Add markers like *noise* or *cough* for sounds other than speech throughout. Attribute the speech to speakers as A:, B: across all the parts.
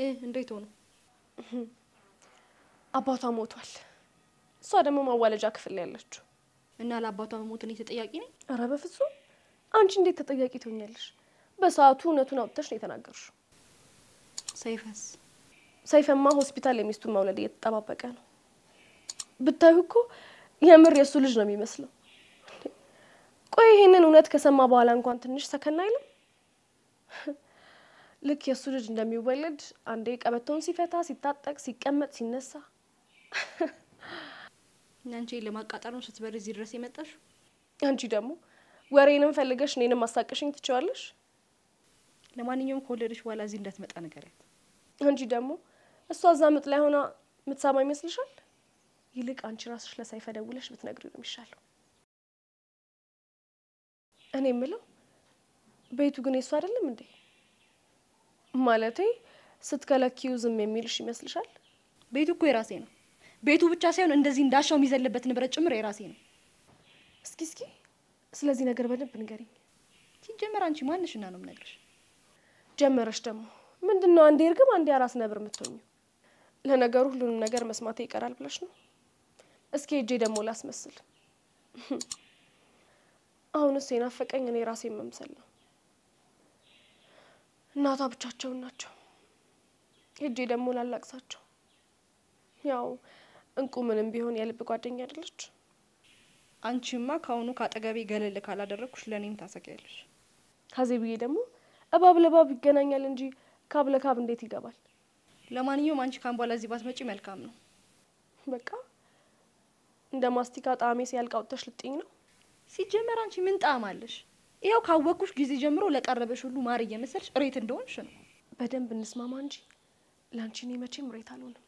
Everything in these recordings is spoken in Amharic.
A: እ እንዴት ሆኖ? *laughs*
B: አባቷ ሞቷል። እሷ ደግሞ ማዋለጃ ክፍል ላይ ያለችው።
A: እና ለአባቷ መሞት እኔ ተጠያቂ ነኝ?
B: ኧረ በፍጹም አንቺ እንዴት ተጠያቂ ትሆኛለሽ? በሰዓቱ እውነቱን አውጥተሽ ነው የተናገርሽው።
A: ሰይፈስ?
B: ሰይፈማ ሆስፒታል የሚስቱን መውለድ እየተጠባበቀ ነው። ብታዩ እኮ የምር የእሱ ልጅ ነው የሚመስለው። ቆይ ይሄንን እውነት ከሰማ በኋላ እንኳን ትንሽ ሰከን አይልም? ልክ የእሱ ልጅ እንደሚወለድ አንዴ ቀበቶውን ሲፈታ፣ ሲታጠቅ፣ ሲቀመጥ፣ ሲነሳ
A: አንቺ ለማቃጠር ነው ስትበር እዚህ ድረስ የመጣሽ?
B: አንቺ ደግሞ ወሬንም ፈልገሽ እኔንም ማሳቀሽኝ ትችዋለሽ።
A: ለማንኛውም ከወለደች በኋላ እዚህ እንዳትመጣ ንገሪያት።
B: አንቺ ደግሞ እሷ እዛ ምጥ ላይ ሆና የምትሰማ ይመስልሻል? ይልቅ አንቺ ራስሽ ለሰይፈ ደውለሽ ብትነግሪ ነው የሚሻለው። እኔ የምለው ቤቱ ግን የሱ አይደለም እንዴ? ማለቴ ስትከለኪው ዝም የሚልሽ ይመስልሻል?
A: ቤቱ እኮ የራሴ ነው። ቤቱ ብቻ ሳይሆን እንደዚህ እንዳሻው የሚዘልበት ንብረት ጭምር የራሴ ነው።
B: እስኪ እስኪ ስለዚህ ነገር በደንብ ንገሪኝ።
A: ሲጀመር አንቺ ማንሽና ነው የምነግርሽ?
B: ጀመረሽ ደግሞ ምንድን ነው አንዴ እርግብ አንዴ አራስ ነብር የምትሆኙ? ለነገሩ ሁሉንም ነገር መስማቴ ይቀራል ብለሽ ነው? እስኪ ሄጄ ደግሞ ላስመስል። *laughs* አሁንስ የናፈቀኝ እኔ ራሴን መምሰል ነው። እናቷ ብቻቸውን ናቸው። ሄጄ ደግሞ ላላቅሳቸው። ያው እንቁ ምንም ቢሆን የልብ ጓደኛ አይደለች።
A: አንቺማ ከአሁኑ ከአጠገቤ ገለል ካላደረግኩሽ ለእኔም ታሰቂያለሽ።
B: ካዜ ብዬ ደግሞ እባብ ለባብ ይገናኛል እንጂ ካብ ለካብ እንዴት ይገባል?
A: ለማንኛውም አንቺ ካሁን በኋላ እዚህ ባትመጪ መልካም ነው።
B: በቃ እንደ ማስቲካ ጣዕሜ ሲያልቅ አውጥተሽ ልጥኝ ነው።
A: ሲጀመር አንቺ ምን ጣዕም አለሽ? ይኸው ካወቅኩሽ ጊዜ ጀምሮ ለቀረበሽ ሁሉ ማር እየመሰልሽ እሬት እንደሆንሽ ነው።
B: በደንብ እንስማማ እንጂ ለአንቺ እኔ መቼም ምሬት አልሆንም።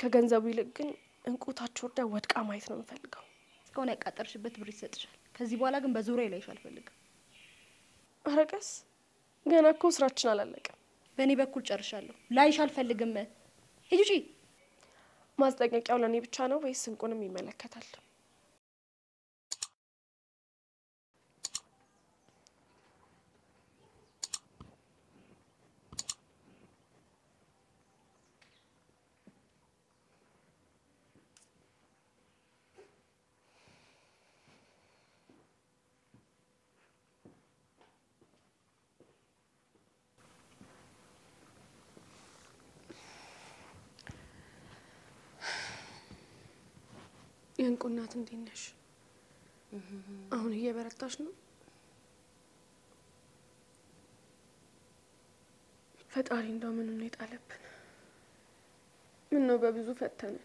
B: ከገንዘቡ ይልቅ ግን እንቁ ታች ወርዳ ወድቃ ማየት ነው የምፈልገው።
A: እስካሁን ያቃጠርሽበት ብር ይሰጥሻል። ከዚህ በኋላ ግን በዙሪያ ላይሽ አልፈልግም።
B: ኧረ ቀስ ገና እኮ ስራችን አላለቀም።
A: በእኔ በኩል ጨርሻለሁ። ላይሽ አልፈልግም። ሂጂ ውጪ።
B: ማስጠንቀቂያው ለእኔ ብቻ ነው ወይስ እንቁንም ይመለከታል? የእንቁ እናት እንዴት ነሽ? አሁን እየበረታሽ ነው? ፈጣሪ እንደው ምን ነው የጣለብን? ምን ነው በብዙ ፈተነን።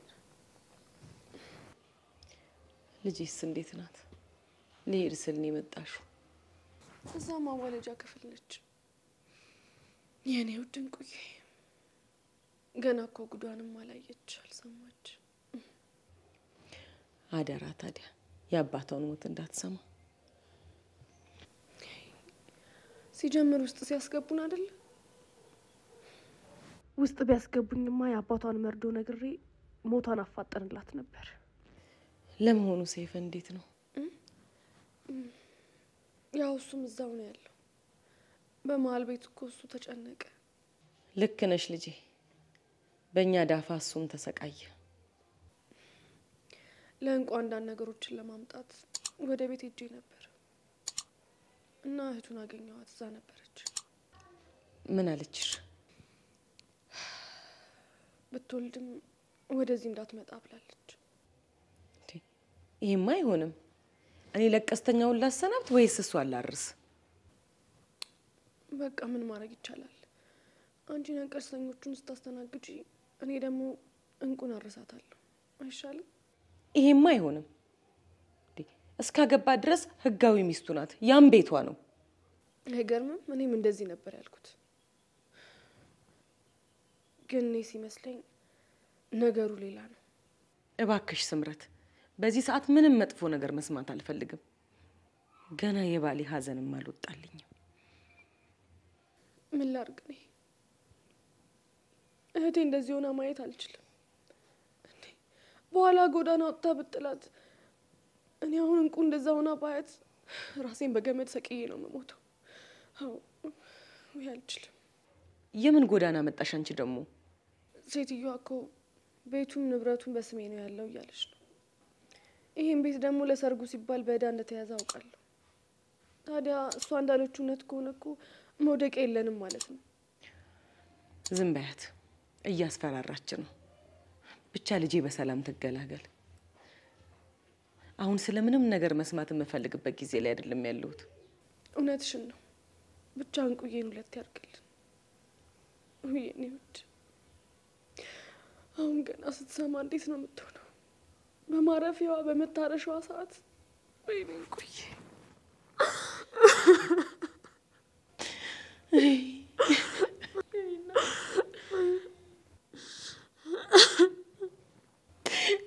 C: ልጅስ እንዴት ናት? ልሄድ ስል ነው የመጣሽው?
B: እዛ ማወለጃ ክፍል ነች። የእኔ ውድ እንቁዬ ገና እኮ ጉዷንም አላየች አልሰማች።
C: አደራ ታዲያ የአባቷን ሞት እንዳትሰማ።
B: ሲጀምር ውስጥ ሲያስገቡን አይደለ? ውስጥ ቢያስገቡኝማ የአባቷን መርዶ ነግሬ ሞቷን አፋጠንላት ነበር።
C: ለመሆኑ ሰይፈ እንዴት ነው?
B: ያው እሱም እዛው ነው ያለው። በመሀል ቤት እኮ እሱ ተጨነቀ።
C: ልክ ነሽ ልጄ። በእኛ ዳፋ እሱም ተሰቃየ።
B: ለእንቁ አንዳንድ ነገሮችን ለማምጣት ወደ ቤት ሄጄ ነበር እና እህቱን አገኘዋት። እዛ ነበረች።
C: ምን አለችሽ?
B: ብትወልድም ወደዚህ እንዳትመጣ ብላለች።
C: ይሄማ አይሆንም። እኔ ለቀስተኛውን ላሰናብት ወይስ እሱ አላርስ?
B: በቃ ምን ማድረግ ይቻላል? አንቺ ነቀርሰኞቹን ስታስተናግጂ፣ እኔ ደግሞ እንቁን አርሳታለሁ። አይሻልም?
C: ይሄማ አይሆንም። እስካገባ ድረስ ህጋዊ ሚስቱ ናት። ያም ቤቷ ነው።
B: አይገርምም? እኔም እንደዚህ ነበር ያልኩት፣ ግን እኔ ሲመስለኝ ነገሩ ሌላ ነው።
C: እባክሽ ስምረት፣ በዚህ ሰዓት ምንም መጥፎ ነገር መስማት አልፈልግም። ገና የባሌ ሀዘንም አልወጣልኝም።
B: ምን ላድርግ? እኔ እህቴ እንደዚህ ሆና ማየት አልችልም። በኋላ ጎዳና ወጥታ ብጥላት እኔ አሁን እንቁ እንደዛ ሆና ባያት ራሴን በገመድ ሰቅዬ ነው የምሞተው። ወይ አልችልም።
C: የምን ጎዳና መጣሽ አንቺ ደግሞ?
B: ሴትዮዋ እኮ ቤቱም ንብረቱም በስሜ ነው ያለው እያለች ነው። ይህም ቤት ደግሞ ለሰርጉ ሲባል በዕዳ እንደተያዘ አውቃለሁ። ታዲያ እሷ እንዳለችው እውነት ከሆነ እኮ መውደቂያ የለንም ማለት ነው።
C: ዝም በያት፣ እያስፈራራች ነው። ብቻ ልጄ በሰላም ትገላገል። አሁን ስለምንም ነገር መስማት የምፈልግበት ጊዜ ላይ አይደለም ያለሁት።
B: እውነትሽን ነው። ብቻ እንቁዬን ሁለት ያርግልን። ውይ የኔ ውድ፣ አሁን ገና ስትሰማ እንዴት ነው የምትሆነው? በማረፊያዋ በመታረሻዋ ሰዓት ወይኔ እንቁዬ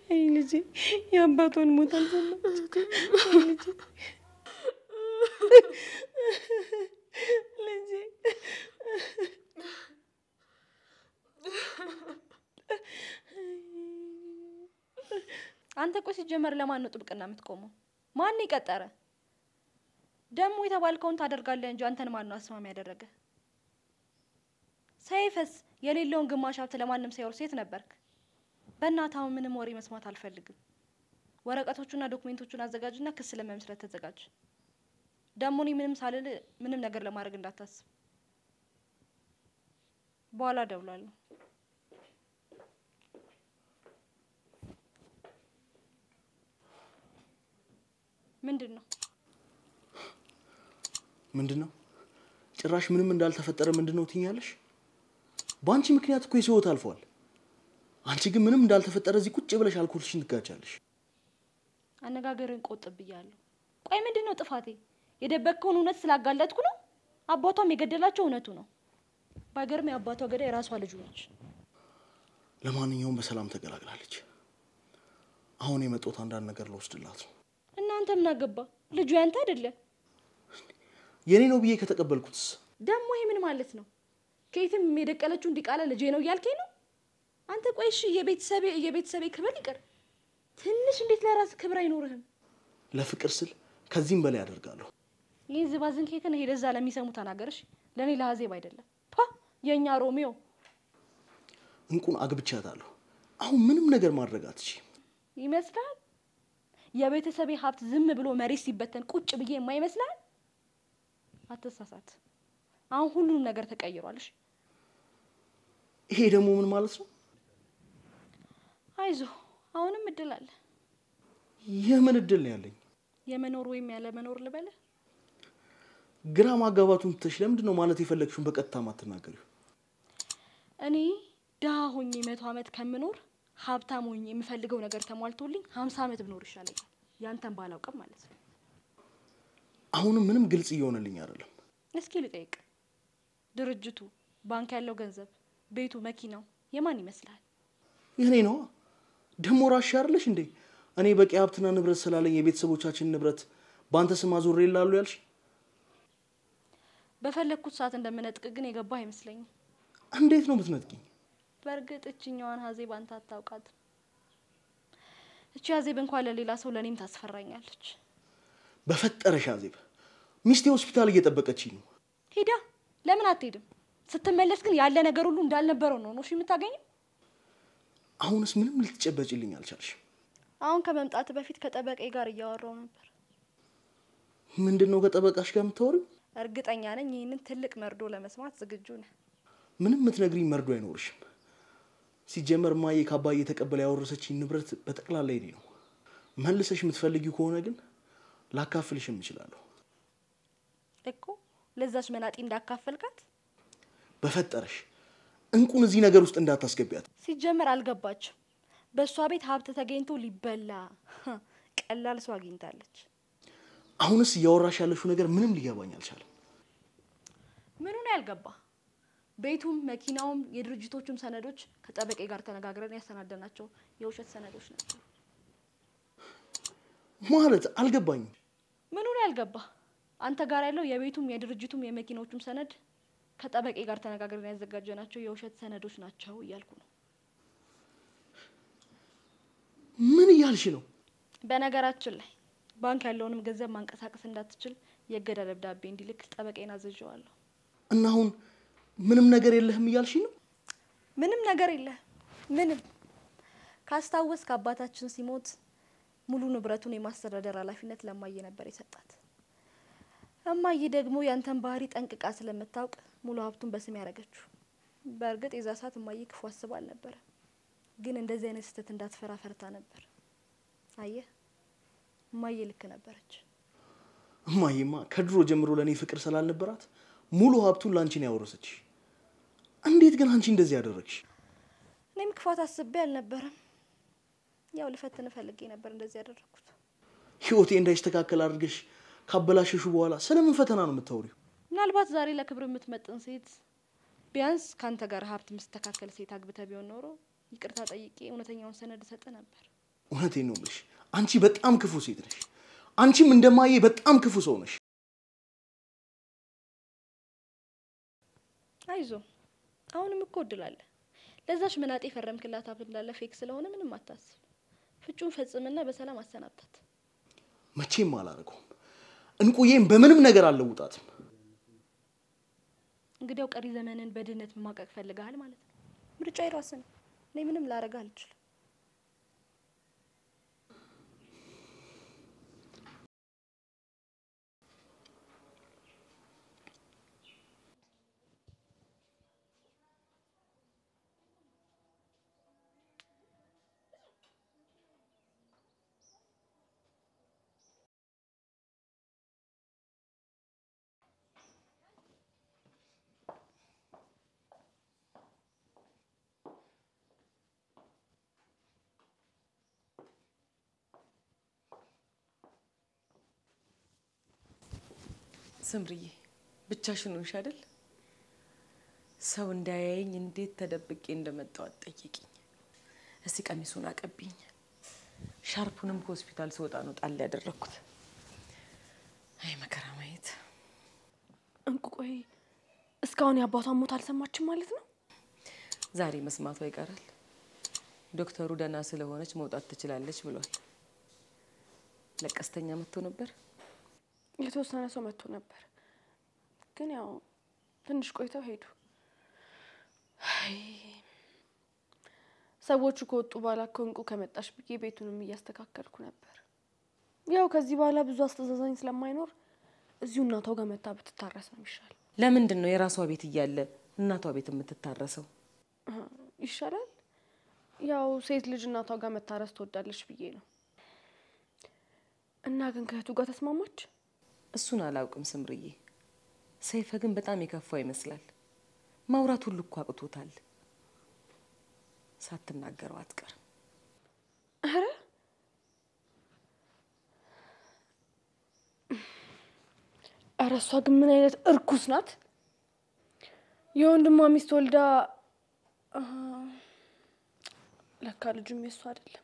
C: አይ ልጄ የአባቷን ሞት አልሰማች። ልጄ
A: አንተ ቆይ ሲጀመር ለማን ነው ጥብቅና የምትቆመው? ማን የቀጠረ? ደግሞ የተባልከውን ታደርጋለህ እንጂ አንተን ማን ነው አስማሚ ያደረገ? ሰይፈስ የሌለውን ግማሽ ሀብት ለማንም ሳይወርስ የት ነበርክ? በእናትህ አሁን ምንም ወሬ መስማት አልፈልግም። ወረቀቶቹና ዶክሜንቶቹን አዘጋጅና ክስ ለመመስረት ተዘጋጅ። ደግሞ እኔ ምንም ሳልል ምንም ነገር ለማድረግ እንዳታስብ። በኋላ እደውላለሁ። ምንድን ነው?
D: ምንድን ነው? ጭራሽ ምንም እንዳልተፈጠረ ምንድን ነው ትኛለሽ? በአንቺ ምክንያት እኮ የሰው ሕይወት አልፏል። አንቺ ግን ምንም እንዳልተፈጠረ እዚህ ቁጭ ብለሽ አልኮልሽን ትጋጫለሽ።
A: አነጋገርን ቆጥብ ብያለሁ። ቆይ ምንድን ነው ጥፋቴ? የደበቅከውን እውነት ስላጋለጥኩ ነው? አባቷም የገደላቸው እውነቱ ነው። ባይገርም የአባቷ ገዳይ የራሷ ልጁ ነች።
D: ለማንኛውም በሰላም ተገላግላለች። አሁን የመጣሁት አንዳንድ ነገር ልወስድላት ነው።
A: እናንተ ምን አገባ? ልጁ ያንተ አይደለ?
D: የኔ ነው ብዬ ከተቀበልኩትስ?
A: ደግሞ ይሄ ምን ማለት ነው? ከየትም የደቀለችው እንዲቃለ ልጄ ነው እያልከኝ ነው? አንተ ቆይ እሺ፣ የቤተሰቤ የቤተሰቤ ክብር ይቅር፣ ትንሽ እንዴት ለራስ ክብር አይኖርህም?
D: ለፍቅር ስል ከዚህም በላይ አደርጋለሁ።
A: ይህን ዝባዝን ኬክን ሄደ እዛ ለሚሰሙ ተናገርሽ። ለእኔ ለሀዜብ አይደለም። ፓ የእኛ ሮሚዮ
D: እንቁን አግብቻታለሁ። አሁን ምንም ነገር ማድረግ አትችይም።
A: ይመስላል። የቤተሰቤ ሀብት ዝም ብሎ መሬት ሲበተን ቁጭ ብዬ የማይመስላል። አትሳሳት። አሁን ሁሉንም ነገር ተቀይሯል። እሺ
D: ይሄ ደግሞ ምን ማለት ነው?
A: አይዞ፣ አሁንም እድል አለ።
D: የምን እድል ነው ያለኝ?
A: የመኖር ወይም ያለ መኖር ልበለ።
D: ግራ ማጋባቱን ትተሽ ለምንድን ነው ማለት የፈለግሽውን በቀጥታ ማትናገሪው?
A: እኔ ድሀ ሆኜ መቶ ዓመት ከምኖር ሀብታም ሆኜ የምፈልገው ነገር ተሟልቶልኝ ሀምሳ ዓመት ብኖር ይሻለኛል። ያንተን ባላውቅም ማለት ነው።
D: አሁንም ምንም ግልጽ እየሆነልኝ አይደለም።
A: እስኪ ልጠይቅ፣ ድርጅቱ፣ ባንክ ያለው ገንዘብ፣ ቤቱ፣ መኪናው የማን ይመስላል?
D: የኔ ነዋ። ደግሞ ራሽ አይደለሽ እንዴ? እኔ በቂ ሀብትና ንብረት ስላለኝ የቤተሰቦቻችን ንብረት በአንተ ስም አዙሬ ላሉ ያልሽ?
A: በፈለግኩት ሰዓት እንደምነጥቅ ግን የገባ አይመስለኝም።
D: እንዴት ነው የምትነጥቂኝ?
A: በእርግጥ እችኛዋን ሀዜብ አንተ አታውቃትም። እቺ ሀዜብ እንኳን ለሌላ ሰው ለእኔም ታስፈራኛለች።
D: በፈጠረሽ አዜብ፣ ሚስቴ ሆስፒታል እየጠበቀችኝ ነው።
A: ሂዳ ለምን አትሄድም? ስትመለስ ግን ያለ ነገር ሁሉ እንዳልነበረው ነው ነው እሺ የምታገኘው።
D: አሁንስ ምንም ልትጨበጭልኝ አልቻልሽም።
A: አሁን ከመምጣት በፊት ከጠበቄ ጋር እያወራው ነበር።
D: ምንድን ነው ከጠበቃሽ ጋር የምታወሪው?
A: እርግጠኛ ነኝ ይህንን ትልቅ መርዶ ለመስማት ዝግጁ ነህ።
D: ምንም የምትነግሪኝ መርዶ አይኖርሽም። ሲጀመር ማዬ ከአባዬ የተቀበለ ያወረሰችኝ ንብረት በጠቅላላ የኔ ነው። መልሰሽ የምትፈልጊው ከሆነ ግን ላካፍልሽም እችላለሁ።
A: እኮ ለዛች መናጢ እንዳካፈልካት
D: በፈጠረሽ እንቁን እዚህ ነገር ውስጥ እንዳታስገቢያት።
A: ሲጀመር አልገባችም። በእሷ ቤት ሀብት ተገኝቶ ሊበላ *laughs* ቀላል ሰው አግኝታለች።
D: አሁንስ እያወራሽ ያለሽው ነገር ምንም ሊገባኝ አልቻለም።
A: ምኑ ነው ያልገባ? ቤቱም መኪናውም የድርጅቶቹም ሰነዶች ከጠበቄ ጋር ተነጋግረን ያሰናደናቸው የውሸት ሰነዶች ናቸው።
D: ማለት አልገባኝም።
A: ምኑ ነው ያልገባ? አንተ ጋር ያለው የቤቱም የድርጅቱም የመኪናዎቹም ሰነድ ከጠበቄ ጋር ተነጋግረን ያዘጋጀናቸው የውሸት ሰነዶች ናቸው እያልኩ ነው።
D: ምን እያልሽ ነው?
A: በነገራችን ላይ ባንክ ያለውንም ገንዘብ ማንቀሳቀስ እንዳትችል የእገዳ ደብዳቤ እንዲልክ ጠበቄን አዝዤዋለሁ።
D: እና አሁን ምንም ነገር የለህም እያልሽኝ ነው?
A: ምንም ነገር የለ ምንም። ካስታወስክ አባታችን ሲሞት ሙሉ ንብረቱን የማስተዳደር ኃላፊነት ለማየ ነበር የሰጣት። እማዬ ደግሞ ያንተን ባህሪ ጠንቅቃ ስለምታውቅ ሙሉ ሀብቱን በስም ያደረገችው። በእርግጥ የዛ ሰዓት እማዬ ክፉ አስባ አልነበረ፣ ግን እንደዚህ አይነት ስህተት እንዳትፈራ ፈርታ ነበር። አየህ እማዬ ልክ ነበረች።
D: እማዬማ ከድሮ ጀምሮ ለእኔ ፍቅር ስላልነበራት ሙሉ ሀብቱን ለአንቺ ነው ያወረሰች። እንዴት ግን አንቺ እንደዚህ ያደረግሽ?
A: እኔም ክፋት አስቤ አልነበረም። ያው ልፈትን ፈልጌ ነበር እንደዚህ ያደረግኩት።
D: ህይወቴ እንዳይስተካከል አድርገሽ ካበላሸሹ በኋላ ስለምን ፈተና ነው የምታወሪው?
A: ምናልባት ዛሬ ለክብር የምትመጥን ሴት ቢያንስ ከአንተ ጋር ሀብት የምትስተካከል ሴት አግብተ ቢሆን ኖሮ ይቅርታ ጠይቄ እውነተኛውን ሰነድ ሰጠ ነበር።
D: እውነቴን ነው የምልሽ፣ አንቺ በጣም ክፉ ሴት ነሽ። አንቺም እንደማዬ በጣም ክፉ ሰው ነሽ።
A: አይዞ አሁንም እኮ እድል አለ። ለዛች መናጤ ፈረምክላት ሀብት እንዳለ ፌክ ስለሆነ ምንም አታስብ። ፍጩን ፈጽምና በሰላም አሰናብታት።
D: መቼም አላደርገውም። እንቁዬም በምንም ነገር አልለውጣትም።
A: እንግዲያው ቀሪ ዘመንን በድህነት መማቀቅ ፈልገሃል ማለት ነው። ምርጫ የራስህ ነው። እኔ ምንም ላረግህ አልችልም።
C: ስምርዬ ብቻሽን ሆንሽ አይደል? ሰው እንዳያየኝ እንዴት ተደብቄ እንደመጣው አትጠይቂኝ። እስቲ ቀሚሱን አቀቢኝ። ሻርፑንም ከሆስፒታል ስወጣ ነው ጣል ያደረግኩት። አይ መከራ ማየት።
B: እንቁ ቆይ እስካሁን የአባቷን ሞት አልሰማችም ማለት ነው?
C: ዛሬ መስማቷ ይቀራል። ዶክተሩ ደህና ስለሆነች መውጣት ትችላለች ብሏል። ለቀስተኛ መጥቶ ነበር።
B: የተወሰነ ሰው መጥቶ ነበር፣ ግን ያው ትንሽ ቆይተው ሄዱ። አይ፣ ሰዎቹ ከወጡ በኋላ እንቁ ከመጣሽ ብዬ ቤቱንም እያስተካከልኩ ነበር። ያው ከዚህ በኋላ ብዙ አስተዛዛኝ ስለማይኖር እዚሁ እናቷ ጋር መታ ብትታረስ ነው የሚሻል።
C: ለምንድን ነው የራሷ ቤት እያለ እናቷ ቤት የምትታረሰው?
B: ይሻላል። ያው ሴት ልጅ እናቷ ጋር መታረስ ትወዳለች ብዬ ነው። እና ግን ከእህቱ ጋር ተስማማች?
C: እሱን አላውቅም ስምርዬ። ሰይፈ ግን በጣም የከፋው ይመስላል። ማውራት ሁሉ እኮ አቅቶታል። ሳትናገረው አትቀርም።
B: ኧረ ኧረ እሷ ግን ምን አይነት እርኩስ ናት! የወንድሟ ሚስት ወልዳ ለካ ልጁም የሱ አይደለም።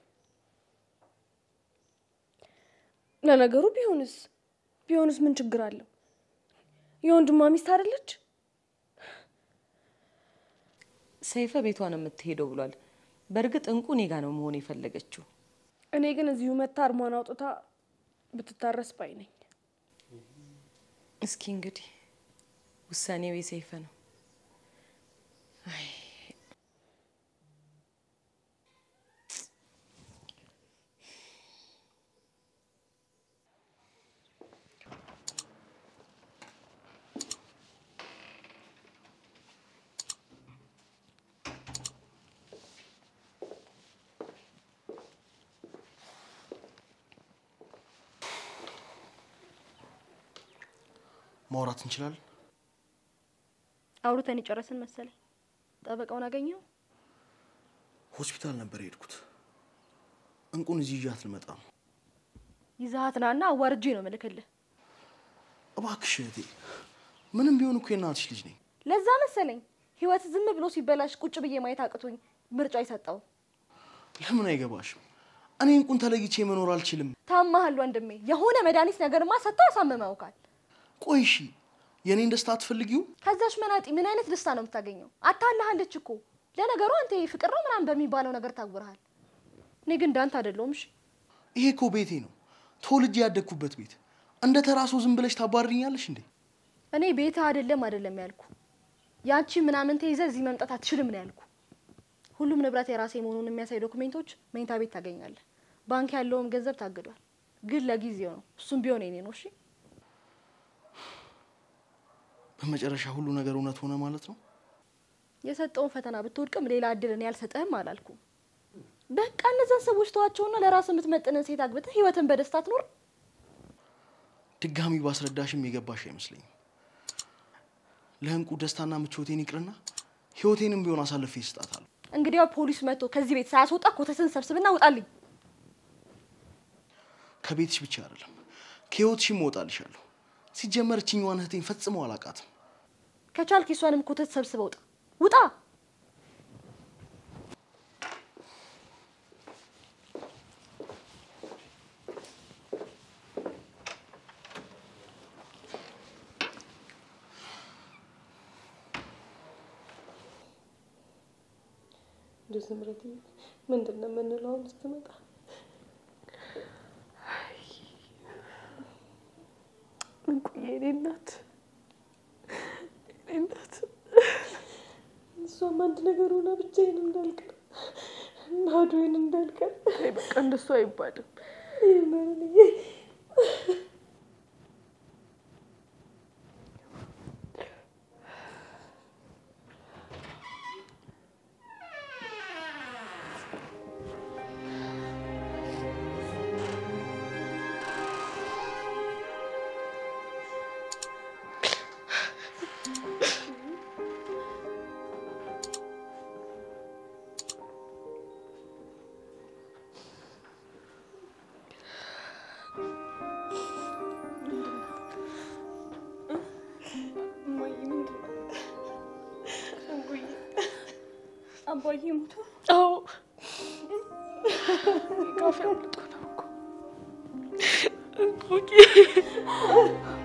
B: ለነገሩ ቢሆንስ ቢሆንስ ምን ችግር አለው? የወንድሟ ሚስት አይደለች?
C: ሰይፈ ቤቷን የምትሄደው ብሏል። በእርግጥ እንቁ እኔ ጋ ነው መሆን የፈለገችው።
B: እኔ ግን እዚሁ መጥታ እርሟን አውጥታ ብትታረስ ባይ ነኝ።
C: እስኪ እንግዲህ ውሳኔው የሰይፈ ነው። አይ
D: ማውራት እንችላለን?
A: አውርተን የጨረስን መሰለኝ። ጠበቃውን አገኘው?
D: ሆስፒታል ነበር የሄድኩት። እንቁን እዚህ ይዣት ልመጣ ነው።
A: ይዛሀት ናና አዋርጄ ነው ምልክልህ።
D: እባክሽ እህቴ፣ ምንም ቢሆን እኮ የእናትሽ ልጅ ነኝ።
A: ለዛ መሰለኝ ህይወት ዝም ብሎ ሲበላሽ ቁጭ ብዬ ማየት አቅቶኝ ምርጫ የሰጠው።
D: ለምን አይገባሽም? እኔ እንቁን ተለይቼ መኖር አልችልም።
A: ታማሃል ወንድሜ። የሆነ መድኃኒት ነገርማ ሰጥተው አሳምመውካል።
D: ቆይ እሺ፣ የእኔን ደስታ አትፈልጊው?
A: ከዛሽ መናጢ ምን አይነት ደስታ ነው የምታገኘው? አታልሃለች እኮ። ለነገሩ አንተ ይሄ ፍቅር ነው ምናምን በሚባለው ነገር ታጉረሃል። እኔ ግን እንዳንተ አይደለሁም። እሺ
D: ይሄ እኮ ቤቴ ነው፣ ተወልጄ ያደግኩበት ቤት። እንደ ተራሶ ዝም ብለሽ ታባርኛለሽ እንዴ?
A: እኔ ቤትህ አይደለም አይደለም ያልኩ ያቺ ምናምን ተይዘ እዚህ መምጣት አትችልም ነው ያልኩ። ሁሉም ንብረት የራሴ መሆኑን የሚያሳይ ዶክሜንቶች መኝታ ቤት ታገኛለህ። ባንክ ያለውም ገንዘብ ታግዷል፣ ግን ለጊዜው ነው። እሱም ቢሆን የኔ ነው። እሺ
D: በመጨረሻ ሁሉ ነገር እውነት ሆነ ማለት ነው።
A: የሰጠውን ፈተና ብትወድቅም ሌላ እድል እኔ አልሰጠህም አላልኩም። በቃ እነዛን ሰዎች ተዋቸውና ለራስ የምትመጥንን ሴት አግብተህ ህይወትን በደስታ ትኖር።
D: ድጋሚ ባስረዳሽም የገባሽ አይመስለኝም። ለእንቁ ደስታና ምቾቴን ይቅርና ህይወቴንም ቢሆን አሳልፌ ይስጣታል።
A: እንግዲያው ፖሊስ መጥቶ ከዚህ ቤት ሳያስወጣ ኮተትን ሰብስብና ውጣልኝ።
D: ከቤትሽ ብቻ አይደለም ከህይወትሽም እወጣልሻለሁ። ሲጀመር እችኛዋን እህቴን ፈጽሞ አላቃትም።
A: ከቻልክ እሷንም ኮተት ሰብስበው ውጣ ውጣ።
E: ስምረት ምንድን ነው የምንለው አሁን ስትመጣ? እንቁዬ የኔ እናት እናት እሷም አንድ ነገር ሆና ብቻዬን እንዳልቀር ባዶዬን እንዳልቀር በቃ እንደሱ አይባልም። ይመንዬ
A: አባዬ ሞቶ
E: አዎ ካፌ አምልጦ ነው እኮ እንቁዬ ታዩታላት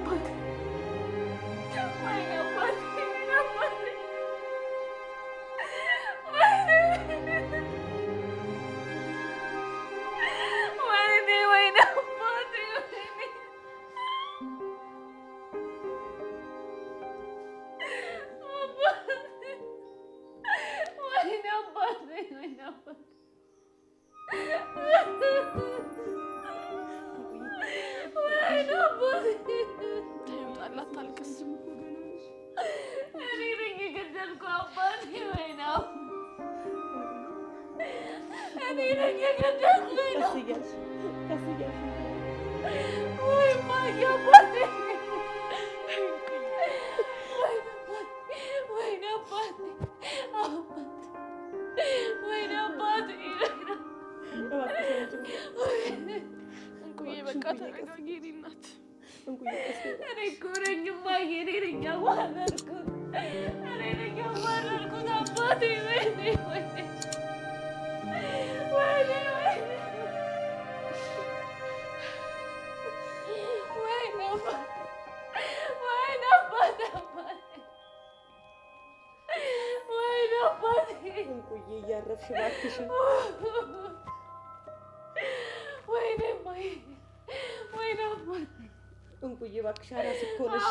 E: እባክሽን እንቁዬ እባክሽ አራስ እኮ ነሽ።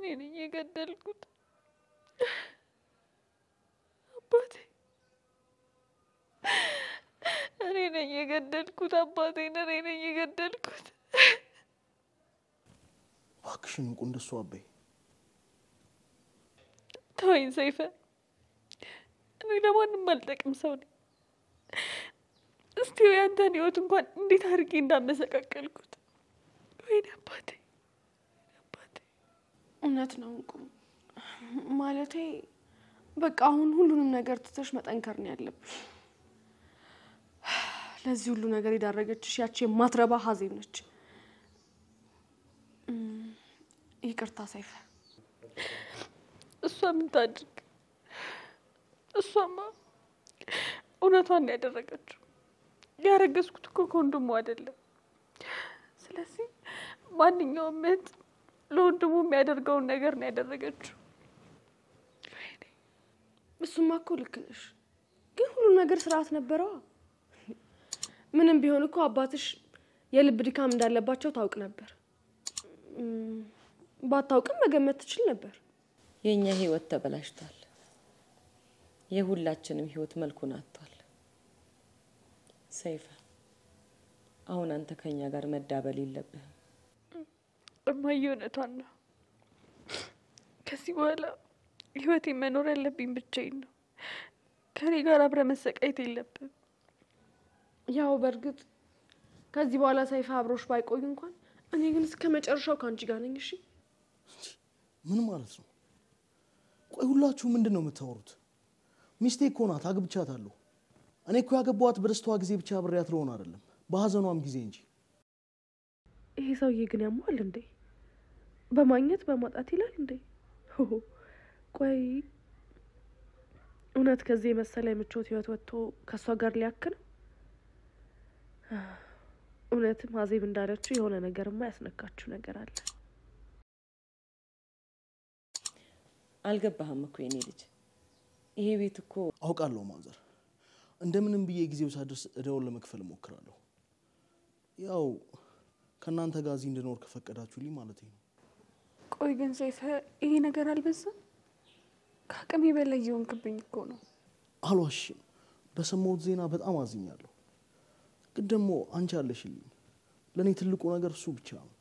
E: እኔ ነኝ የገደልኩት አባቴ እኔ ነኝ የገደልኩት አባቴን እኔ ነኝ የገደልኩት
D: እባክሽ እባክሽን እንቁ እንደሱ አበይ
E: ተወኝ ሰይፈ፣ እኔ ለማንም አልጠቅም ሰው ነኝ። እስቲ ያንተን ህይወት እንኳን እንዴት አድርጌ እንዳመሰቃቀልኩት። ወይኔ አባቴ አባቴ።
B: እውነት ነው እንቁ። ማለቴ በቃ አሁን ሁሉንም ነገር ትተሽ መጠንከር ነው ያለብሽ። ለዚህ ሁሉ ነገር የዳረገችሽ ያቺ የማትረባ ሀዜብ ነች። ይቅርታ ሰይፈ።
E: እሷ ምን ታድርግ? እሷማ እውነቷን ነው ያደረገችው። ያረገዝኩት እኮ ከወንድሙ አይደለም። ስለዚህ ማንኛውም እህት ለወንድሙ የሚያደርገውን ነገር ነው ያደረገችው።
B: እሱማ እኮ ልክ ነሽ፣ ግን ሁሉ ነገር ስርዓት ነበረዋ። ምንም ቢሆን እኮ አባትሽ የልብ ድካም እንዳለባቸው ታውቅ ነበር። ባታውቅም መገመት ትችል ነበር።
C: የእኛ ህይወት ተበላሽቷል። የሁላችንም ህይወት መልኩን አጥቷል። ሰይፈ፣ አሁን አንተ ከኛ ጋር መዳበል የለብህም።
E: እማዬ እውነቷን ነው። ከዚህ በኋላ ህይወቴ መኖር ያለብኝ ብቻዬን ነው። ከኔ ጋር አብረ መሰቃየት የለብም።
B: ያው በእርግጥ ከዚህ በኋላ ሰይፈ አብሮሽ ባይቆይ እንኳን እኔ ግን እስከ መጨረሻው ከአንቺ ጋር ነኝ። እሺ
D: ምን ማለት ነው? ቆይ ሁላችሁ ምንድን ነው የምታወሩት? ሚስቴ እኮ ናት፣ አግብቻታለሁ። እኔ እኮ ያገባኋት በደስታዋ ጊዜ ብቻ አብሬያት ልሆን አይደለም፣ በሀዘኗም ጊዜ እንጂ።
B: ይሄ ሰውዬ ግን ያሟል እንዴ? በማግኘት በማጣት ይላል እንዴ? ቆይ እውነት ከዚህ የመሰለ የምቾት ህይወት ወጥቶ ከእሷ ጋር ሊያክ ነው? እውነትም ሀዜብ እንዳለችው የሆነ ነገርማ ያስነካችው ነገር አለ።
C: አልገባህም እኮ የኔ ልጅ። ይሄ ቤት እኮ
D: አውቃለሁ ማዘር፣ እንደምንም ብዬ ጊዜው ሳደርስ እዳውን ለመክፈል እሞክራለሁ። ያው ከእናንተ ጋር እዚህ እንድኖር ከፈቀዳችሁልኝ ማለት ነው።
E: ቆይ ግን ሰይፈ፣ ይሄ ነገር አልበዛም? ከአቅሜ በላይ የሆንክብኝ እኮ ነው።
D: አልዋሽም፣ በሰማሁት ዜና በጣም አዝኛለሁ። ግን ደግሞ አንቺ አለሽልኝ። ለእኔ ትልቁ ነገር እሱ ብቻ ነው።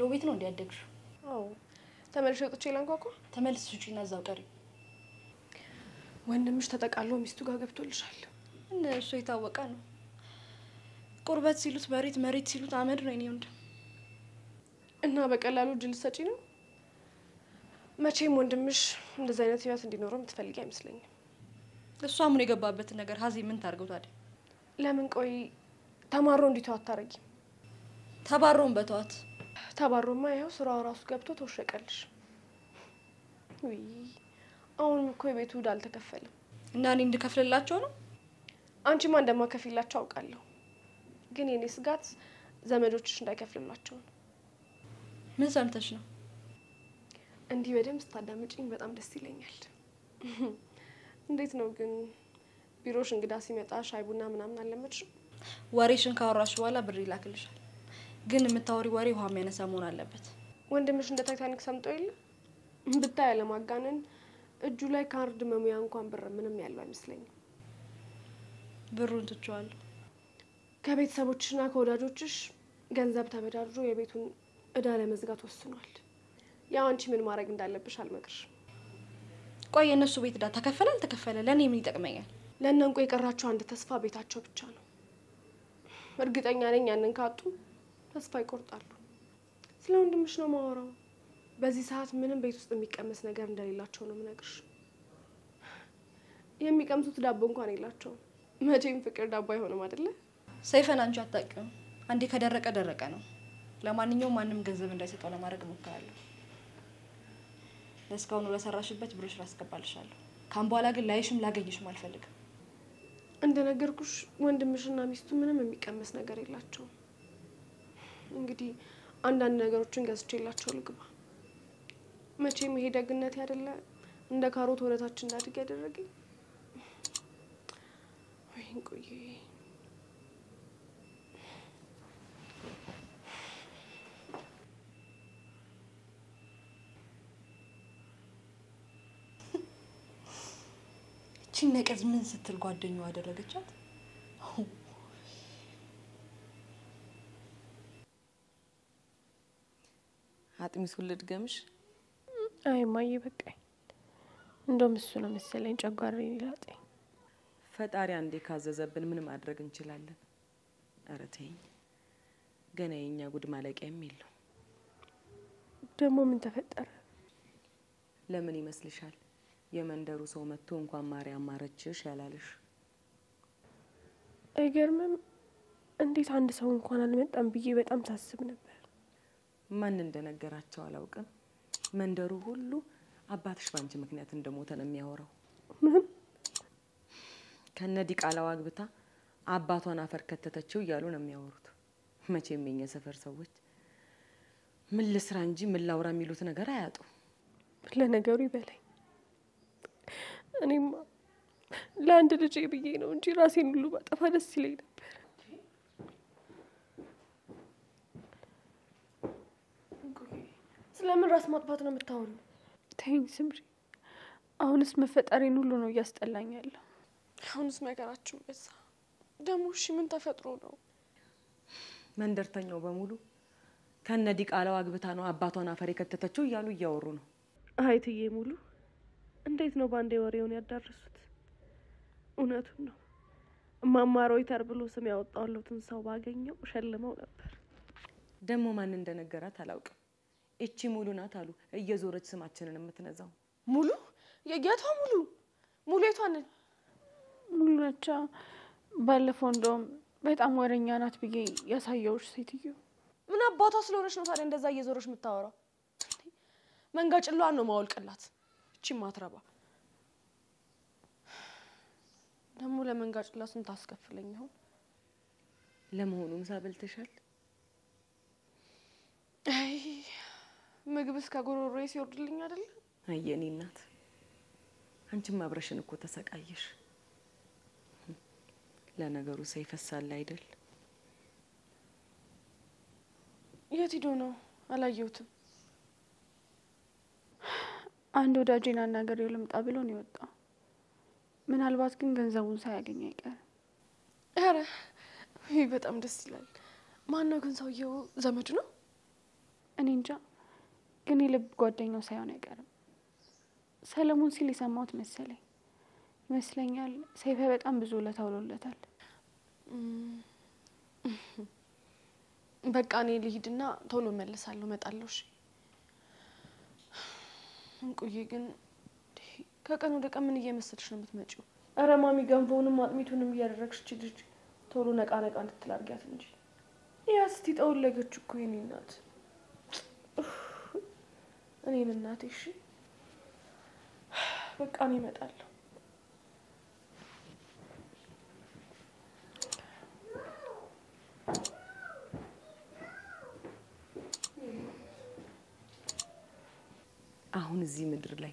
A: የሌለው ቤት ነው እንዲያደግሽው።
B: አዎ ተመልሼ ወጥቼ ላንኳኳ።
A: ተመልስ ውጪና እዛው ቀሪ።
B: ወንድምሽ ተጠቃሎ ሚስቱ ጋር ገብቶልሻል።
A: እሱ የታወቀ ነው። ቁርበት ሲሉት መሬት፣ መሬት ሲሉት አመድ ነው የኔ ወንድም።
B: እና በቀላሉ እጅ ልትሰጪ ነው? መቼም ወንድምሽ እንደዚህ አይነት ህይወት እንዲኖረው የምትፈልጊ አይመስለኝም።
A: እሱ አሁን የገባበትን ነገር ሀዜ ምን ታርገው ታዲያ?
B: ለምን ቆይ ተማሮ እንዲተው አታረጊም?
A: ተባሮን በተዋት
B: ተባሮማ ይኸው ስራው ራሱ ገብቶ ተወሸቀልሽ። ውይ አሁንም እኮ የቤቱ ዕዳ አልተከፈለም።
A: እና እኔ እንድከፍልላቸው ነው።
B: አንቺማ እንደማከፊላቸው አውቃለሁ፣ ግን የኔ ስጋት ዘመዶችሽ እንዳይከፍልላቸው ነው።
A: ምን ሰምተሽ ነው?
B: እንዲህ በደንብ ስታዳምጪኝ በጣም ደስ ይለኛል። እንዴት ነው ግን ቢሮሽ እንግዳ ሲመጣ ሻይ ቡና ምናምን አለመድሽም?
A: ወሬሽን ካወራሽ በኋላ ብር ይላክልሻል። ግን የምታወሪ ወሬ ውሃ የሚያነሳ መሆን አለበት።
B: ወንድምሽ እንደ ታይታኒክ ሰምጦ የለ ብታይ ያለማጋነን እጁ ላይ ካርድ መሙያ እንኳን ብር ምንም ያለው አይመስለኝም።
A: ብሩን ትቼዋለሁ።
B: ከቤተሰቦችሽና ከወዳጆችሽ ገንዘብ ተበዳድሮ የቤቱን እዳ ለመዝጋት ወስኗል። ያው አንቺ ምን ማድረግ እንዳለብሽ አልመክርሽም።
A: ቆይ የእነሱ ቤት ዕዳ ተከፈለ አልተከፈለ ለእኔ ምን ይጠቅመኛል?
B: ለእነ እንቁ የቀራቸው አንድ ተስፋ ቤታቸው ብቻ ነው። እርግጠኛ ነኝ ያንን ካጡ ተስፋ ይቆርጣሉ። ስለ ወንድምሽ ነው ማወራው። በዚህ ሰዓት ምንም ቤት ውስጥ የሚቀመስ ነገር እንደሌላቸው ነው ምነግርሽ። የሚቀምሱት ዳቦ እንኳን የላቸውም። መቼም ፍቅር ዳቦ አይሆንም አይደለ?
A: ሰይፈን አንቺ አታውቂውም። አንዴ ከደረቀ ደረቀ ነው። ለማንኛውም ማንም ገንዘብ እንዳይሰጠው ለማድረግ እሞክራለሁ። ለእስካሁኑ ለሰራሽበት ብሮሽ አስገባልሻለሁ። ካሁን በኋላ ግን ላይሽም ላገኝሽም አልፈልግም።
B: እንደነገርኩሽ ወንድምሽና ሚስቱ ምንም የሚቀመስ ነገር የላቸውም። እንግዲህ አንዳንድ ነገሮችን ገዝቼላቸው ልግባ። መቼም ይሄ ደግነት ያደለ እንደ ካሮት ወደታች እንዳድግ ያደረገኝ። ወይን ቆይ
A: ይቺን ነቀዝ ምን ስትል ጓደኛዋ አደረገቻት?
C: አጥሚቱን ልድገምሽ?
B: አይ ማየ በቃኝ። እንደውም እሱ ነው መሰለኝ ጨጓራዬን ይላጠኝ።
C: ፈጣሪ አንዴ ካዘዘብን ምን ማድረግ እንችላለን? ኧረ ተይኝ። ገና የእኛ ጉድ ማለቂያም የለው።
B: ደግሞ ምን ተፈጠረ?
C: ለምን ይመስልሻል የመንደሩ ሰው መጥቶ እንኳን ማርያም ማረችሽ ያላለሽ?
B: አይገርምም? እንዴት አንድ ሰው እንኳን አልመጣም ብዬ በጣም ሳስብ ነበር።
C: ማን እንደነገራቸው አላውቅም። መንደሩ ሁሉ አባትሽ ባንቺ ምክንያት እንደሞተ ነው የሚያወራው።? ከነ ዲቃላዋ አግብታ አባቷን አፈር ከተተችው እያሉ ነው የሚያወሩት። መቼም የኛ ሰፈር ሰዎች ምን ልስራ እንጂ ምን ላውራ የሚሉት ነገር አያጡ።
B: ለነገሩ ይበላኝ። እኔማ ለአንድ ልጄ ብዬ ነው እንጂ ራሴን ሁሉ ባጠፋ ደስ ይለኝ ስለምን ራስ ማጥፋት ነው የምታወሩ?
E: ተይኝ ስምሪ። አሁንስ መፈጠሬን ሁሉ ነው እያስጠላኝ ያለው።
B: አሁንስ መከራችሁ በዛ። ደግሞ እሺ ምን ተፈጥሮ ነው?
C: መንደርተኛው በሙሉ ከነ ዲቃላዋ አግብታ ነው አባቷን አፈር የከተተችው እያሉ እያወሩ ነው።
B: አይትዬ ሙሉ እንዴት ነው በአንዴ ወሬውን ያዳረሱት? እውነቱን ነው። እማማ ሮይተር ብሎ ስም ያወጣለትን ሰው ባገኘው ሸልመው ነበር።
C: ደግሞ ማን እንደነገራት አላውቅም። እቺ ሙሉ ናት አሉ እየዞረች ስማችንን የምትነዛው።
B: ሙሉ የጌቷ ሙሉ ሙሉ የቷንን
E: ሙሉ ነቻ። ባለፈው እንደውም በጣም ወረኛ ናት ብዬ ያሳየውሽ ሴትዮ
B: ምን አባቷ ስለሆነች ነው ታዲያ እንደዛ እየዞረች የምታወራው? መንጋ ጭሏን ነው ማወልቅላት። እቺ ማትረባ ደግሞ ለመንጋ ጭላ ስንት አስከፍለኝ ይሆን?
C: ለመሆኑ ምሳ በልተሻል?
B: አይ ምግብ እስከ ጎሮሮዬ ሲወርድልኝ አይደለ?
C: አየኔ እናት፣ አንቺም አብረሽን እኮ ተሰቃየሽ። ለነገሩ ሰው ይፈሳል አይደል?
B: የት ሂዶ ነው? አላየሁትም።
E: አንድ ወዳጄን አናገሬው ልምጣ ብሎ ነው የወጣው። ምናልባት ግን ገንዘቡን ሳያገኝ አይቀርም።
B: ኧረ ይህ በጣም ደስ ይላል። ማን ነው ግን ሰውየው? ዘመዱ ነው?
E: እኔ እንጃ፣ ግን የልብ ጓደኛው ሳይሆን አይቀርም። ሰለሞን ሲል የሰማሁት መሰለኝ ይመስለኛል። ሰይፈ በጣም ብዙ ውለታ ውሎለታል። *laughs*
B: በቃ እኔ ልሂድና ቶሎ እመልሳለሁ፣ እመጣለሁ። እሺ እንቁዬ፣ ግን ከቀን ወደ ቀን ምን እየመሰልሽ ነው የምትመጪው? ኧረ ማሚ ገንፎውንም አጥሚቱንም እያደረግሽ ልጅ ቶሎ ነቃ ነቃ እንድትል አድርጊያት እንጂ ያ ስቲ ጠወለገች እኮ የኔ እናት። እኔን እናቴ። እሺ በቃ እኔ እመጣለሁ።
C: አሁን እዚህ ምድር ላይ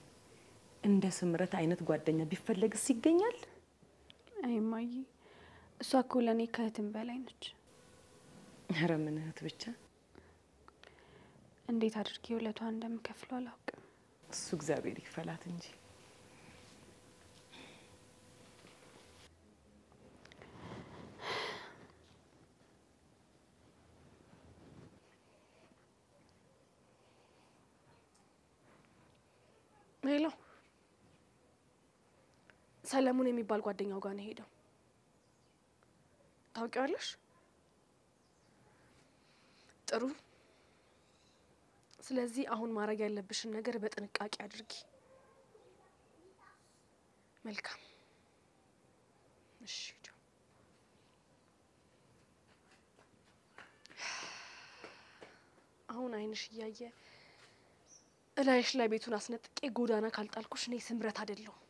C: እንደ ስምረት አይነት ጓደኛ ቢፈለግስ ይገኛል?
E: አይ እማዬ፣ እሷ እኮ ለእኔ ከእህትም በላይ ነች።
C: ኧረ ምን እህት ብቻ።
E: እንዴት አድርጌ ውለቷን እንደምከፍለው አላውቅም።
C: እሱ እግዚአብሔር ይክፈላት እንጂ።
B: ሄሎ፣ ሰለሞን የሚባል ጓደኛው ጋር ነው ሄደው። ታውቂዋለሽ? ጥሩ። ስለዚህ አሁን ማድረግ ያለብሽን ነገር በጥንቃቄ አድርጊ። መልካም። እሺ አሁን አይንሽ እያየ እላይሽ ላይ ቤቱን አስነጥቄ ጎዳና ካልጣልኩሽ እኔ ስምረት አይደለሁም።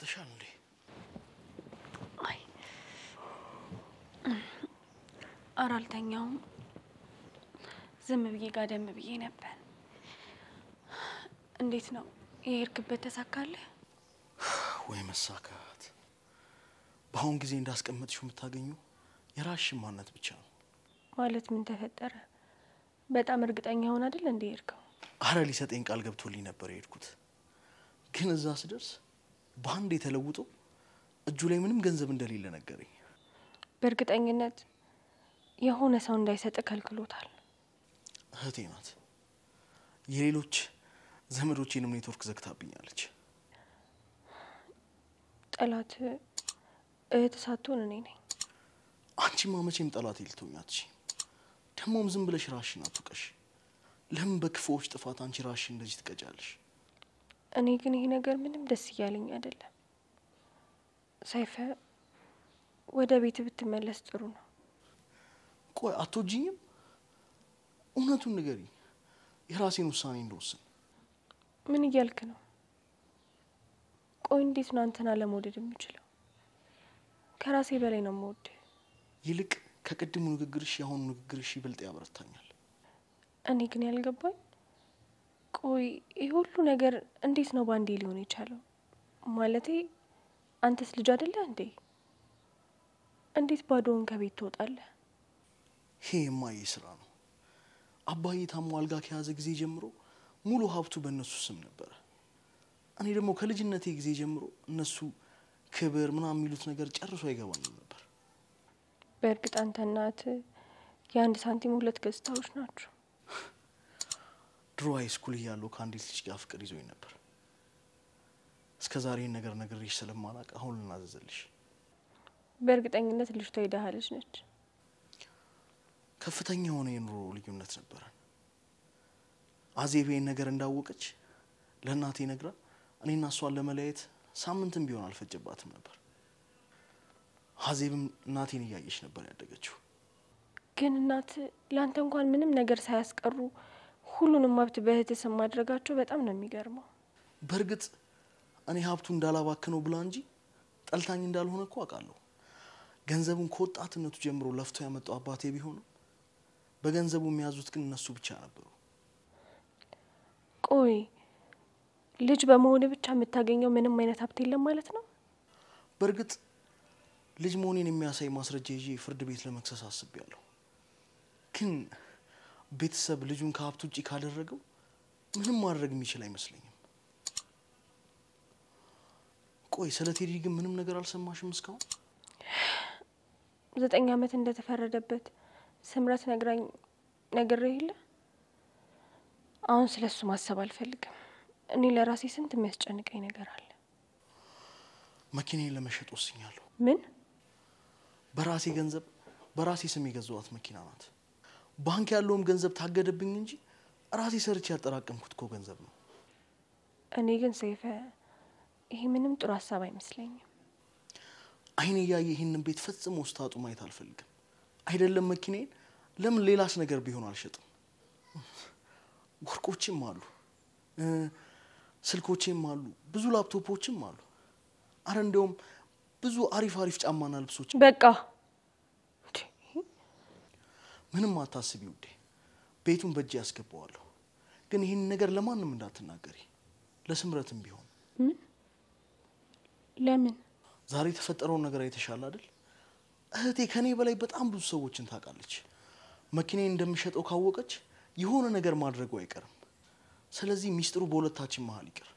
D: ተክተሻል እንዴ?
F: አይ ኧረ አልተኛውም። ዝም ብዬ ጋደም ብዬ ነበር። እንዴት ነው የሄድክበት ተሳካለህ?
D: ወይ መሳካት! በአሁን ጊዜ እንዳስቀመጥሽው የምታገኙ የራስሽን ማንነት ብቻ ነው።
F: ማለት ምን ተፈጠረ? በጣም እርግጠኛ ሆን አይደል እንደ ሄድከው?
D: አረ ሊሰጠኝ ቃል ገብቶልኝ ነበር የሄድኩት። ግን እዛ ስደርስ በአንድ የተለውጦ እጁ ላይ ምንም ገንዘብ እንደሌለ ነገረኝ።
F: በእርግጠኝነት የሆነ ሰው እንዳይሰጥ ከልክሎታል።
D: እህቴ ናት። የሌሎች ዘመዶቼንም ኔትወርክ ዘግታብኛለች።
F: ጠላት እህት ሳትሆን እኔ ነኝ።
D: አንቺማ መቼም ጠላት ልትሆኛች። ደግሞም ዝም ብለሽ ራሽን አትውቀሽ። ለምን በክፉዎች ጥፋት አንቺ ራሽን እንደዚህ ትቀጫለሽ?
F: እኔ ግን ይሄ ነገር ምንም ደስ እያለኝ አይደለም። ሰይፈ ወደ ቤት ብትመለስ ጥሩ ነው።
D: ቆይ አትወጂኝም? እውነቱን ንገሪኝ፣ የራሴን ውሳኔ እንደወስን።
F: ምን እያልክ ነው? ቆይ እንዴት ነው አንተን አለመውደድ የምችለው? ከራሴ በላይ ነው የምወድህ።
D: ይልቅ ከቅድሙ ንግግርሽ የአሁኑ ንግግርሽ ይበልጥ ያበረታኛል።
F: እኔ ግን ያልገባኝ ቆይ ይህ ሁሉ ነገር እንዴት ነው ባንዴ ሊሆን የቻለው? ማለቴ አንተስ ልጅ አይደለ እንዴ? እንዴት ባዶውን ከቤት ትወጣለህ?
D: ይሄ የማየ ስራ ነው። አባዬ ታሞ አልጋ ከያዘ ጊዜ ጀምሮ ሙሉ ሀብቱ በእነሱ ስም ነበረ። እኔ ደግሞ ከልጅነቴ ጊዜ ጀምሮ እነሱ ክብር ምናምን የሚሉት ነገር ጨርሶ አይገባኝም ነበር።
F: በእርግጥ አንተ እናት የአንድ ሳንቲም ሁለት ገጽታዎች ናቸው።
D: ድሮ ሃይ ስኩል እያለሁ ከአንዲት ልጅ ጋር ፍቅር ይዞኝ ነበር። እስከ ዛሬ ነገር ነግሬሽ ስለማላቅ አሁን ልናዘዘልሽ።
F: በእርግጠኝነት ልጅቷ የደሃ ልጅ ነች።
D: ከፍተኛ የሆነ የኑሮ ልዩነት ነበረን። አዜብ ይህን ነገር እንዳወቀች ለእናቴ ነግራ እኔና እሷን ለመለያየት ሳምንትም ቢሆን አልፈጀባትም ነበር። አዜብም እናቴን እያየች ነበር ያደገችው።
F: ግን እናት ለአንተ እንኳን ምንም ነገር ሳያስቀሩ ሁሉንም ሀብት በእህትህ ስም ማድረጋቸው በጣም ነው የሚገርመው።
D: በእርግጥ እኔ ሀብቱ እንዳላባክነው ብላ እንጂ ጠልታኝ እንዳልሆነ እኮ አውቃለሁ። ገንዘቡን ከወጣትነቱ ጀምሮ ለፍቶ ያመጣው አባቴ ቢሆንም በገንዘቡ የሚያዙት ግን እነሱ ብቻ ነበሩ።
F: ቆይ ልጅ በመሆን ብቻ የምታገኘው ምንም አይነት ሀብት የለም ማለት ነው?
D: በእርግጥ ልጅ መሆኔን የሚያሳይ ማስረጃ ይዤ ፍርድ ቤት ለመክሰስ አስቤያለሁ። ግን ቤተሰብ ልጁን ከሀብት ውጭ ካደረገው ምንም ማድረግ የሚችል አይመስለኝም። ቆይ ስለ ቴዲ ግን ምንም ነገር አልሰማሽም እስካሁን?
F: ዘጠኝ ዓመት እንደተፈረደበት ስምረት ነግራኝ ነግሬ የለ አሁን ስለ እሱ ማሰብ አልፈልግም። እኔ ለራሴ ስንት የሚያስጨንቀኝ ነገር አለ።
D: መኪናዬን ለመሸጥ ወስኛለሁ።
F: ምን
D: በራሴ ገንዘብ በራሴ ስም የገዛዋት መኪና ናት። ባንክ ያለውም ገንዘብ ታገደብኝ እንጂ ራሴ ሰርቼ ያጠራቀምኩት እኮ ገንዘብ ነው።
F: እኔ ግን ሰይፈ ይሄ ምንም ጥሩ ሀሳብ አይመስለኝም።
D: አይኔ እያየ ይህንን ቤት ፈጽሞ ስታጡ ማየት አልፈልግም። አይደለም መኪናዬን፣ ለምን ሌላስ ነገር ቢሆን አልሸጥም። ወርቆችም አሉ፣ ስልኮቼም አሉ፣ ብዙ ላፕቶፖችም አሉ። አረ እንዲያውም ብዙ አሪፍ አሪፍ ጫማና ልብሶች።
F: በቃ
D: ምንም አታስቢ ውዴ፣ ቤቱን በእጅ ያስገባዋለሁ። ግን ይህን ነገር ለማንም እንዳትናገሪ፣ ለስምረትም ቢሆን
F: ለምን
D: ዛሬ የተፈጠረውን ነገር አይተሻል አይደል? እህቴ ከኔ በላይ በጣም ብዙ ሰዎችን ታውቃለች። መኪናዬን እንደምሸጠው ካወቀች የሆነ ነገር ማድረጉ አይቀርም። ስለዚህ ሚስጥሩ በሁለታችን መሀል ይቅር።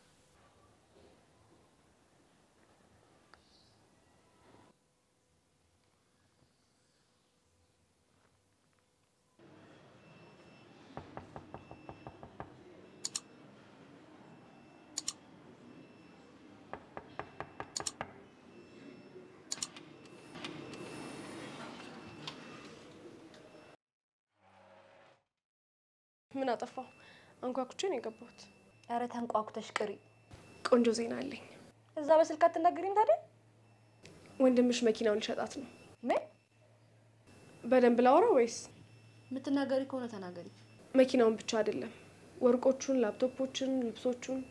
B: ምን አጠፋው? አንኳኩቼ ነው የገባሁት።
A: ኧረ ተንቋኩተሽ ቅሪ።
B: ቆንጆ ዜና አለኝ።
A: እዛ በስልክ አትናገሪም ታዲያ?
B: ወንድምሽ መኪናውን ሊሸጣት ነው።
A: ምን
B: በደንብ ላውራ ወይስ?
A: የምትናገሪ ከሆነ ተናገሪ።
B: መኪናውን ብቻ አይደለም፣ ወርቆቹን፣ ላፕቶፖችን፣ ልብሶቹን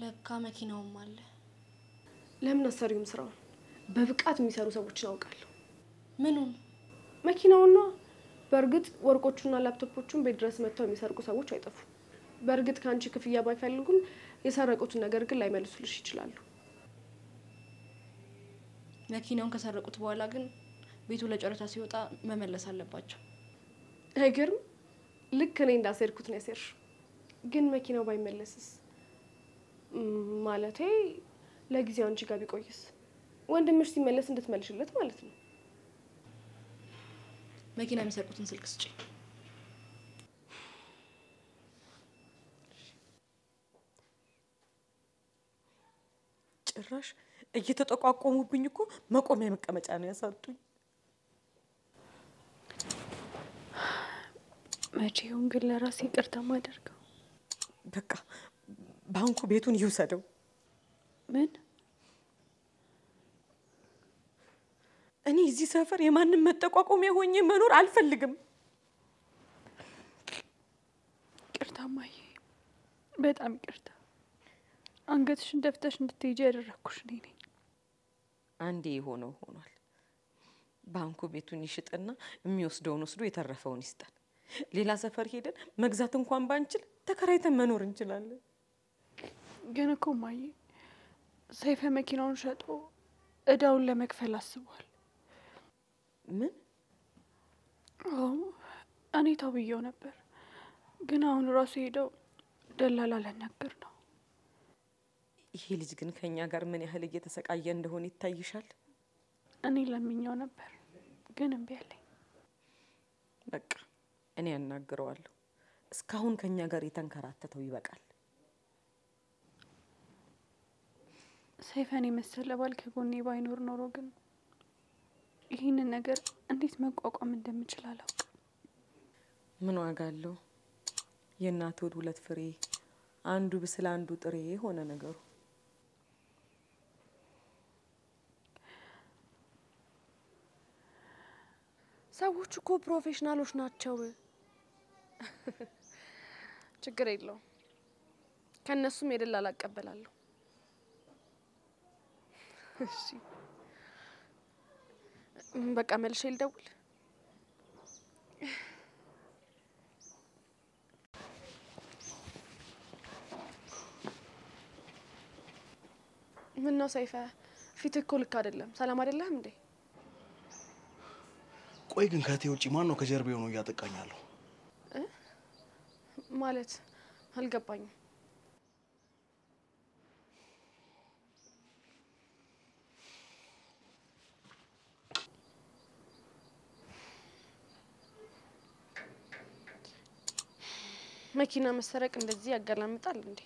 A: ለካ መኪናውም አለ።
B: ለምን አሰሪውም ስራውን በብቃት የሚሰሩ ሰዎችን አውቃለሁ።
A: ምኑን?
B: መኪናውና በእርግጥ ወርቆቹና ላፕቶፖቹን ቤት ድረስ መጥተው የሚሰርቁ ሰዎች አይጠፉም። በእርግጥ ከአንቺ ክፍያ ባይፈልጉም የሰረቁትን ነገር ግን ላይመልሱልሽ ይችላሉ።
A: መኪናውን ከሰረቁት በኋላ ግን ቤቱ ለጨረታ ሲወጣ መመለስ አለባቸው።
B: አይገርም? ልክ እኔ እንዳሰርኩት ነው ያሰርሽው። ግን መኪናው ባይመለስስ? ማለቴ ለጊዜው አንቺ ጋር ቢቆይስ? ወንድምሽ ሲመለስ እንድትመልሽለት ማለት ነው።
A: መኪና የሚሰርቁትን ስልክ ስጭኝ።
C: ጭራሽ እየተጠቋቆሙብኝ እኮ መቆሚያ መቀመጫ ነው ያሳጡኝ።
E: መቼውን ግን ለራሴ ይቅርታ ማደርገው
C: በቃ ባንኩ ቤቱን ይውሰደው።
E: ምን
C: እኔ እዚህ ሰፈር የማንም መጠቋቆሚያ ሆኜ መኖር አልፈልግም።
E: ይቅርታ ማየ፣ በጣም ይቅርታ። አንገትሽን ደፍተሽ እንድትሄጂ ያደረግኩሽ እኔ ነኝ።
C: አንዴ የሆነው ሆኗል። ባንኩ ቤቱን ይሽጥና የሚወስደውን ወስዶ የተረፈውን ይስጠን። ሌላ ሰፈር ሄደን መግዛት እንኳን ባንችል ተከራይተን መኖር እንችላለን።
E: ግን እኮ ማየ፣ ሰይፈ መኪናውን ሸጦ እዳውን ለመክፈል አስቧል።
C: ምን
E: አዎ እኔ ተውየው ነበር፣ ግን አሁን ራሱ ሄደው ደላላ ለነገር ነው።
C: ይሄ ልጅ ግን ከኛ ጋር ምን ያህል እየተሰቃየ እንደሆነ ይታይሻል።
E: እኔ ለምኛው ነበር፣ ግን እምቢ አለኝ።
C: በቃ እኔ ያናግረዋለሁ። እስካሁን ከኛ ጋር የተንከራተተው ይበቃል።
E: ሰይፈን የመሰለ ባል ከጎኔ ባይኖር ኖሮ ግን ይህንን ነገር እንዴት መቋቋም እንደምችል አላውቅም።
C: ምን ዋጋ አለው? የእናት ሆድ ሁለት ፍሬ፣ አንዱ ብስል አንዱ ጥሬ ሆነ ነገሩ።
B: ሰዎቹ እኮ ፕሮፌሽናሎች ናቸው። *laughs* ችግር የለውም። ከእነሱም የደላላ እቀበላለሁ። *laughs* እሺ በቃ መልሼ ልደውል። ምን ነው ሰይፈ፣ ፊት እኮ ልክ አይደለም። ሰላም አይደለህም እንዴ?
D: ቆይ ግን ከእቴ ውጭ ማን ነው ከጀርባ ሆኖ እያጠቃኛለሁ?
B: ማለት አልገባኝም። መኪና መሰረቅ እንደዚህ ያገላምጣል እንዴ?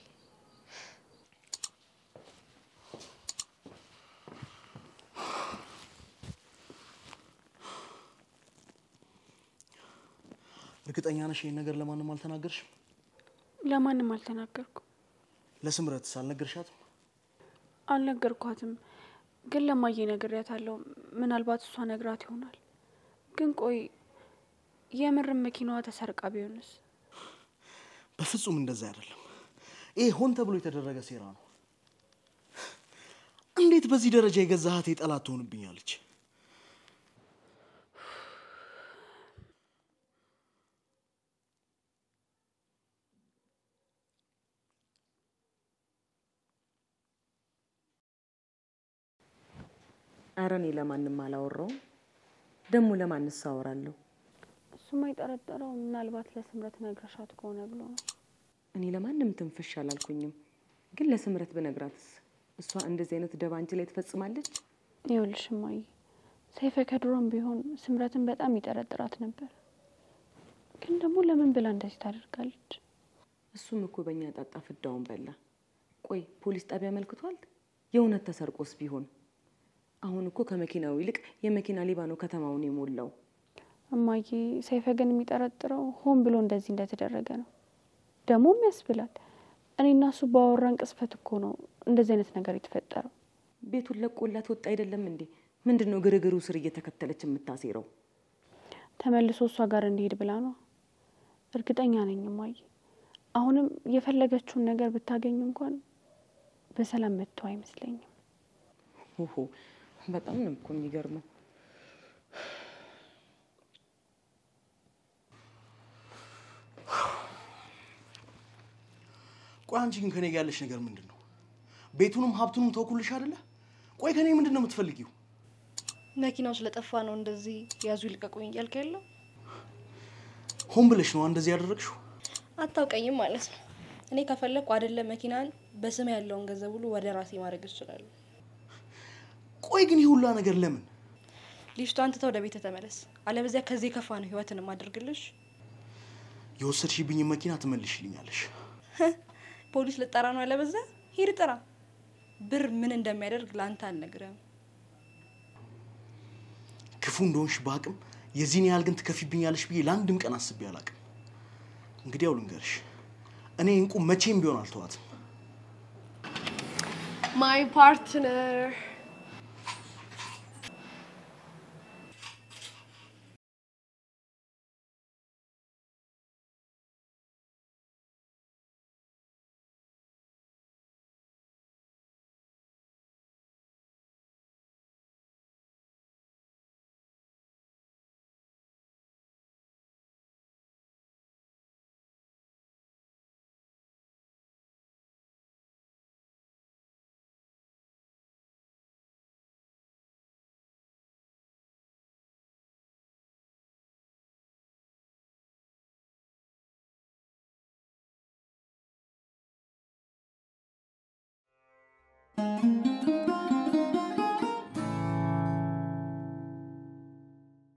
D: እርግጠኛ ነሽ ይህን ነገር ለማንም አልተናገርሽም?
E: ለማንም አልተናገርኩም፣
D: ለስምረትስ አልነገርሻትም?
E: አልነገርኳትም። ግን ለማየ ነግሬያታለሁ። ምናልባት እሷ ነግራት ይሆናል። ግን ቆይ የምርም መኪናዋ ተሰርቃ ቢሆንስ?
D: በፍጹም እንደዛ አይደለም። ይሄ ሆን ተብሎ የተደረገ ሴራ ነው። እንዴት በዚህ ደረጃ የገዛሃት ጠላት ትሆንብኛለች?
C: አረ እኔ ለማንም አላወራውም። ደግሞ ለማንስ አወራለሁ?
E: እሱማ የጠረጠረው ምናልባት ለስምረት ነግረሻት ከሆነ ብሎ ነው።
C: እኔ ለማንም ትንፍሽ አላልኩኝም። ግን ለስምረት ብነግራትስ እሷ እንደዚህ አይነት ደባ አንቺ ላይ ትፈጽማለች?
E: ይኸውልሽ እማዬ፣ ሰይፈ ከድሮም ቢሆን ስምረትን በጣም ይጠረጥራት ነበር። ግን ደግሞ ለምን ብላ እንደዚህ ታደርጋለች?
C: እሱም እኮ በእኛ ጣጣ ፍዳውን በላ። ቆይ ፖሊስ ጣቢያ አመልክቷል? የእውነት ተሰርቆስ ቢሆን? አሁን እኮ ከመኪናው ይልቅ የመኪና ሌባ ነው ከተማውን የሞላው።
E: እማዬ፣ ሰይፈ ግን የሚጠረጥረው ሆን ብሎ እንደዚህ እንደተደረገ ነው። ደግሞም ያስብላል። እኔና እሱ ባወራን ቅስፈት እኮ ነው እንደዚህ አይነት ነገር የተፈጠረው።
C: ቤቱን ለቆላት ወጣ አይደለም እንዴ? ምንድን ነው ግርግሩ ስር እየተከተለች የምታሴረው?
E: ተመልሶ እሷ ጋር እንዲሄድ ብላ ነው። እርግጠኛ ነኝ እማዬ፣ አሁንም የፈለገችውን ነገር ብታገኝ እንኳን በሰላም መጥቶ አይመስለኝም።
C: በጣም ነው እኮ የሚገርመው።
D: ቆይ አንቺ ግን ከኔ ጋር ያለሽ ነገር ምንድን ነው? ቤቱንም ሀብቱንም ተውኩልሽ አይደለ? ቆይ ከኔ ምንድን ነው የምትፈልጊው?
A: መኪናው ስለጠፋ ነው እንደዚህ ያዙ ይልቀቁኝ እያልክ ያለው?
D: ሆን ብለሽ ነው እንደዚህ ያደረግሽው?
A: አታውቀኝም ማለት ነው። እኔ ከፈለግኩ አይደለም መኪናን በስም ያለውን ገንዘብ ሁሉ ወደ ራሴ ማድረግ እችላለሁ።
D: ቆይ ግን ይህ ሁላ ነገር ለምን?
A: ልጅቷን ትተህ ወደ ቤት ተመለስ፣ አለበዚያ ከዚህ የከፋ ነው ህይወትን የማደርግልሽ።
D: የወሰድሽብኝን መኪና ትመልሽልኛለሽ።
A: ፖሊስ ልጠራ ነው አለበዚያ ሂድ ጥራ። ብር ምን እንደሚያደርግ ለአንተ አልነግርህም።
D: ክፉ እንደሆንሽ ባውቅም የዚህን ያህል ግን ትከፊብኛለሽ ብዬ ለአንድም ቀን አስቤ አላቅም። እንግዲህ ያው ልንገርሽ፣ እኔ እንቁ መቼም ቢሆን አልተዋትም።
B: my partner Thank you.